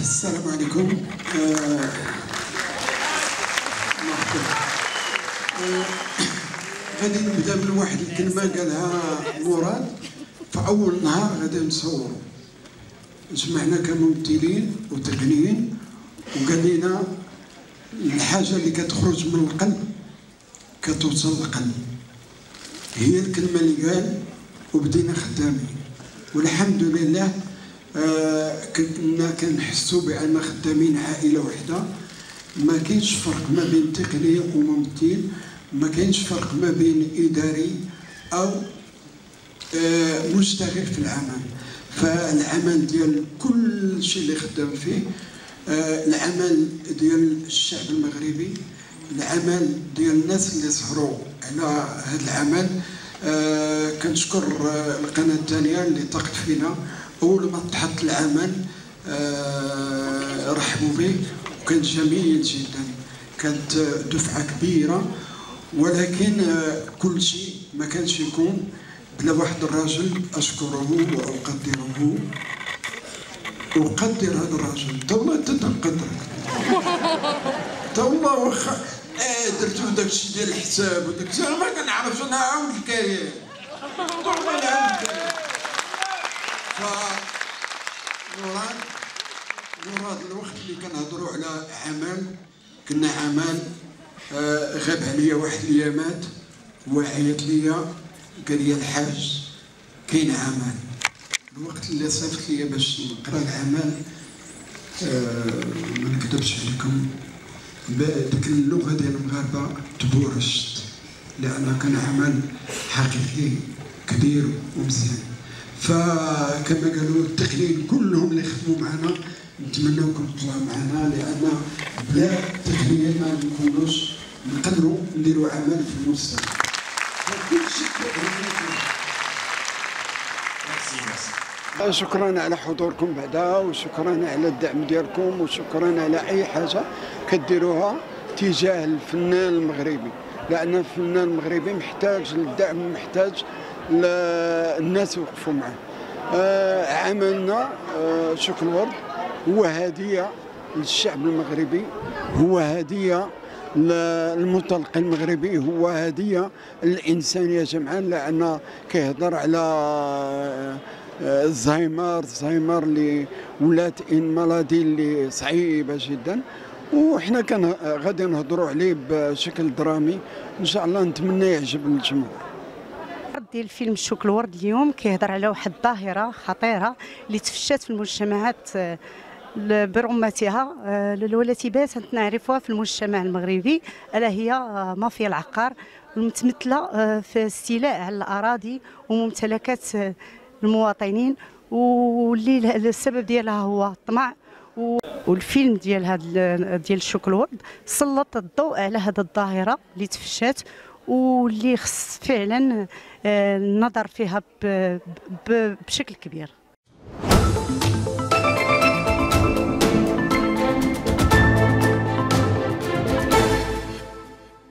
السلام عليكم. آه،. آه، غادي نبدأ من واحد الكلمة قالها مراد في أول نهار غادي نصوروا جمعنا كممثلين وتقنيين وقال لنا الحاجة اللي كتخرج من القلب كتوصل للقلب. هي الكلمة اللي قال وبدينا خدامين. والحمد لله كنا كنحسوا بأن خدامين عائلة واحدة ما كاينش فرق ما بين تقني وممثل. ما كاينش فرق ما بين إداري أو آه، مشتغل في العمل. فالعمل ديال كل شيء اللي خدام فيه آه، العمل ديال الشعب المغربي العمل ديال الناس اللي سهروا على هذا العمل. آه، كنشكر آه، القناة الثانية اللي طاقت فينا. اول ما تحط العمل آه، رحبوا به وكان جميل جدا. كانت دفعة كبيرة. ولكن آه، كل شيء ما كانش يكون. بلا واحد الراجل أشكره وأقدره. أقدر هذا الراجل والله انت تنقدرك والله واخا آه درتو داك الشيء ديال الحساب وداك الشيء. أنا ما كنعرفش أنا عاود الكريم ف مراد الوقت اللي كنهضروا على عمل كنا عمل آه غاب عليا واحد الايامات وعيط ليا قال لي الحاج كاين عمل. الوقت اللي صيفط ليا باش نقرأ العمل آه ما نكذبش عليكم. ديك اللغة ديال المغاربة تبورشت لأن كان عمل حقيقي كبير ومزيان. فكما قالوا التقنيين كلهم اللي خدموا معنا نتمناوكم تطلعوا معنا لأن بلا تقنيين ما نكونوش نقدروا نديروا عمل في المستقبل. فكل شيء شكرا على حضوركم بعدا وشكرا على الدعم ديالكم وشكرا على أي حاجة كديروها تجاه الفنان المغربي. لأن الفنان المغربي محتاج للدعم محتاج الناس يوقفوا معاه. آه، عملنا آه، شكل ورد هو هدية للشعب المغربي هو هدية للمطلق المغربي هو هدية للإنسانية جمعا لأن كيهضر على آه، الزهايمر الزهايمر اللي ولات إن مالادي اللي صعيبة جدا. وحنا كان غادي نهضروا عليه بشكل درامي. إن شاء الله نتمنى يعجب الجمهور. ديال فيلم الشوك الورد اليوم كيهضر على واحد الظاهرة خطيرة اللي تفشت في المجتمعات آه، برمتها آه، والتي باتت نعرفها في المجتمع المغربي. ألا هي آه، مافيا العقار المتمثلة في استيلاء على الأراضي وممتلكات المواطنين. واللي ال- السبب ديالها هو الطمع. والفيلم ديال ال- ديال الشوك الورد سلط الضوء على هذه الظاهرة اللي تفشات. واللي خص فعلا آه، النظر فيها ب- ب- بشكل كبير.